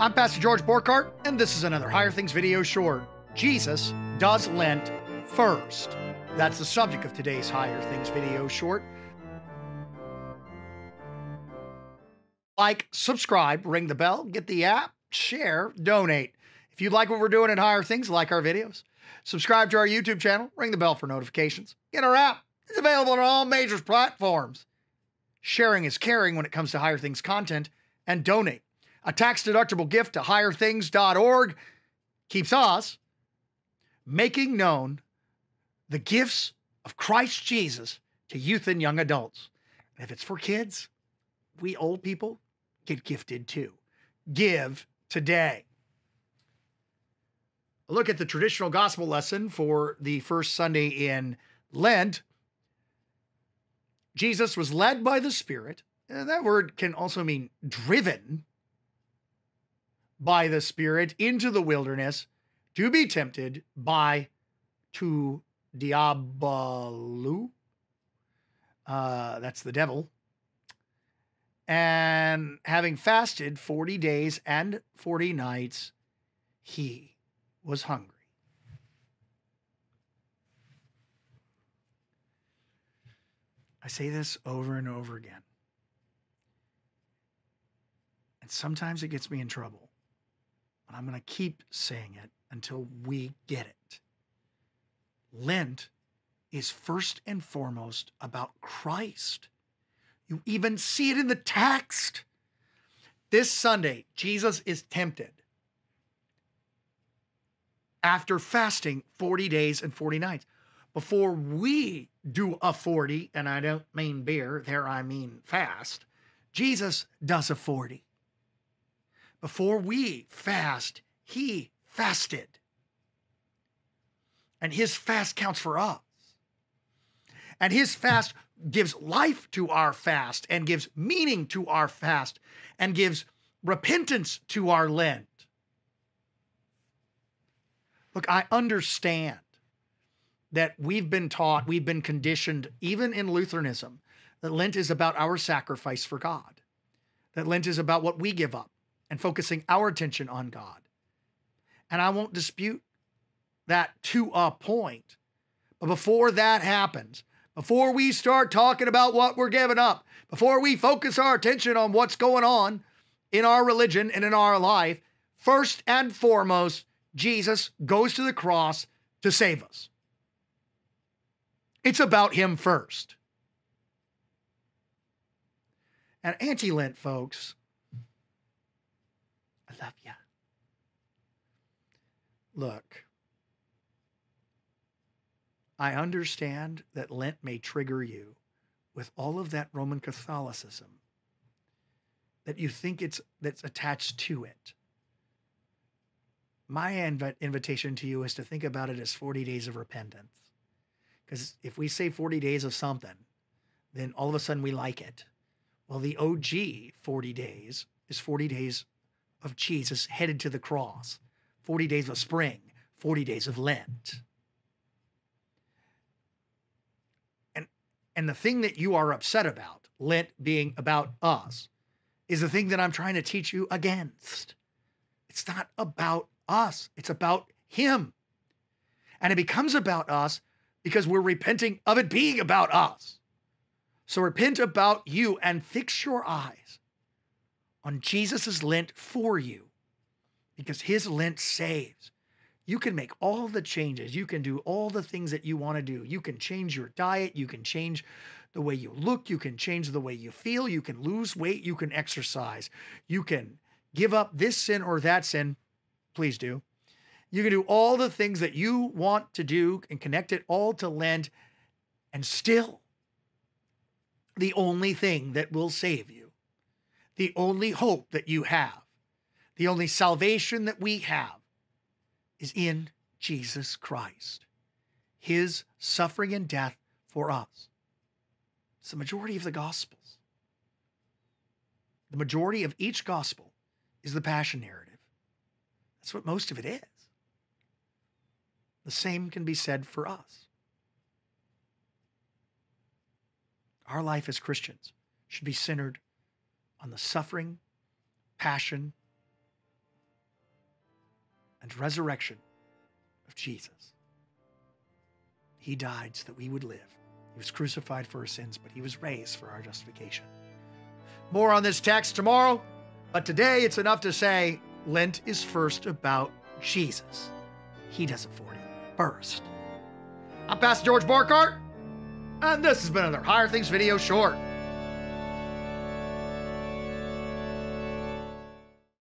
I'm Pastor George Borghardt, and this is another Higher Things video short. Jesus does Lent first. That's the subject of today's Higher Things video short. Like, subscribe, ring the bell, get the app, share, donate. If you like what we're doing at Higher Things, like our videos, subscribe to our YouTube channel, ring the bell for notifications. Get our app. It's available on all major platforms. Sharing is caring when it comes to Higher Things content, and donate. A tax deductible gift to higherthings.org keeps us making known the gifts of Christ Jesus to youth and young adults. And if it's for kids, we old people get gifted too. Give today. A look at the traditional gospel lesson for the first Sunday in Lent. Jesus was led by the Spirit. And that word can also mean driven by the Spirit into the wilderness to be tempted by to diabolu. Uh, that's the devil. And having fasted 40 days and 40 nights, he was hungry. I say this over and over again. And sometimes it gets me in trouble. I'm going to keep saying it until we get it. Lent is first and foremost about Christ. You even see it in the text. This Sunday, Jesus is tempted after fasting 40 days and 40 nights. Before we do a 40, and I don't mean beer, there I mean fast, Jesus does a 40. Before we fast, he fasted. And his fast counts for us. And his fast gives life to our fast and gives meaning to our fast and gives repentance to our Lent. Look, I understand that we've been taught, we've been conditioned, even in Lutheranism, that Lent is about our sacrifice for God, that Lent is about what we give up and focusing our attention on God. And I won't dispute that to a point. But before that happens, before we start talking about what we're giving up, before we focus our attention on what's going on in our religion and in our life, first and foremost, Jesus goes to the cross to save us. It's about him first. And anti Lent folks, love you. Look, I understand that Lent may trigger you with all of that Roman Catholicism that you think it's that's attached to it. My inv- invitation to you is to think about it as 40 days of repentance. Because if we say 40 days of something, then all of a sudden we like it. Well, the OG 40 days is 40 days of Jesus headed to the cross, 40 days of spring, 40 days of Lent. And, and the thing that you are upset about, Lent being about us, is the thing that I'm trying to teach you against. It's not about us, it's about Him. And it becomes about us because we're repenting of it being about us. So repent about you and fix your eyes on Jesus' Lent for you because his Lent saves. You can make all the changes. You can do all the things that you want to do. You can change your diet. You can change the way you look. You can change the way you feel. You can lose weight. You can exercise. You can give up this sin or that sin. Please do. You can do all the things that you want to do and connect it all to Lent. And still, the only thing that will save you the only hope that you have, the only salvation that we have is in Jesus Christ, his suffering and death for us. It's the majority of the Gospels. The majority of each Gospel is the Passion narrative. That's what most of it is. The same can be said for us. Our life as Christians should be centered on the suffering, passion, and resurrection of Jesus. He died so that we would live. He was crucified for our sins, but he was raised for our justification. More on this text tomorrow, but today it's enough to say Lent is first about Jesus. He does it for you first. I'm Pastor George Borghardt, and this has been another Higher Things video short.